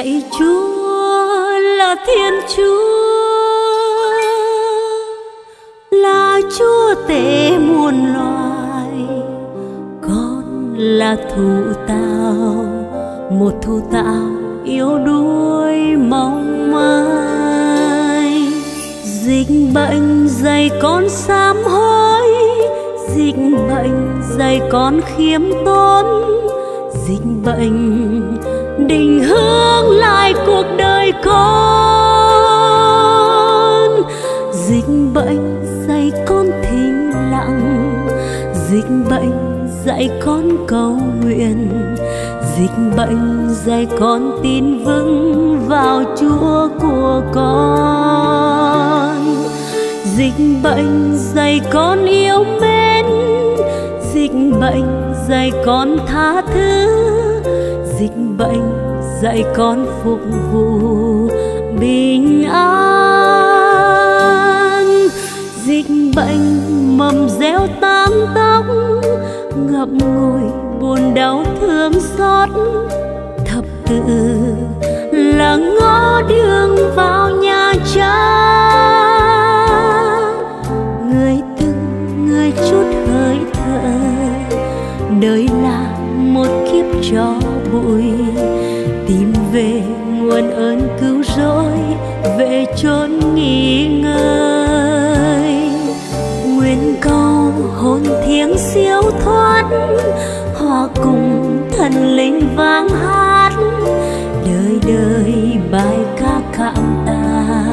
lạy chúa là thiên chúa, là chúa tể muôn loài. Con là thủ tạo một thủ tạo yếu đuối mong manh dịch bệnh dày con sám hối, dịch bệnh dày con khiêm tốn. Dịch bệnh định hướng lại cuộc đời con. Dịch bệnh dạy con thinh lặng, dịch bệnh dạy con cầu nguyện, dịch bệnh dạy con tin vững vào chúa của con. Dịch bệnh dạy con yêu mến, dịch bệnh dạy con tha thứ dịch bệnh dạy con phục vụ bình an. Dịch bệnh mầm gieo tám tóc ngậm ngùi buồn đau thương xót. Thập tự là ngõ đường vào nhà cha. Người từng người chút hơi thở, đời là một kiếp trò về nguồn ơn cứu rỗi, về chốn nghỉ ngơi. Nguyện cầu hồn thiêng siêu thoát hòa cùng thần linh vang hát. Đời đời bài ca cảm tạ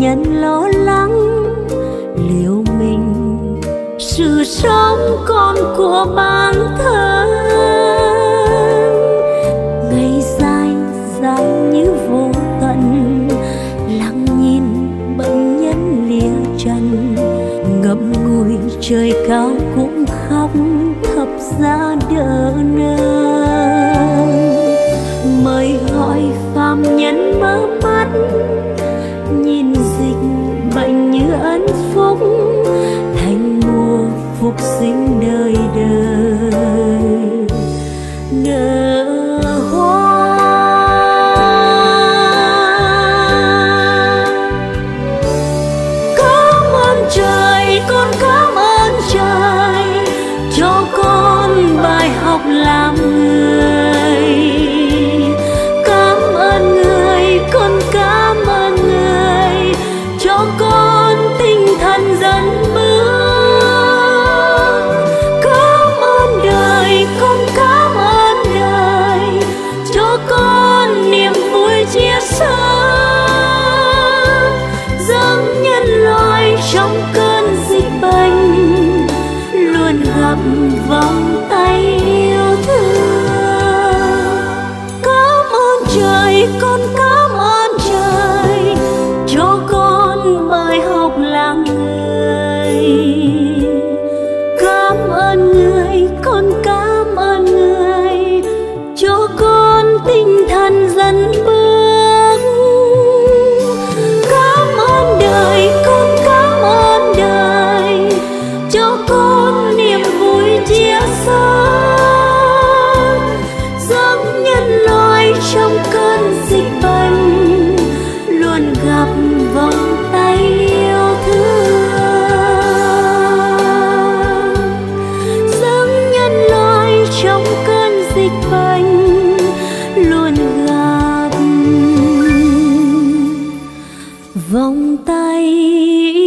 nhân lo lắng. Liệu mình sự sống con của bản thân? Ngày dài dài như vô tận, lặng nhìn bệnh nhân lìa trần. Ngậm ngùi trời cao cũng khóc thập ra đỡ nâng mời gọi phàm nhân mơ mắt Yeah. ngọc là người. Cảm ơn người con cảm ơn người. Cho con tình vòng tay.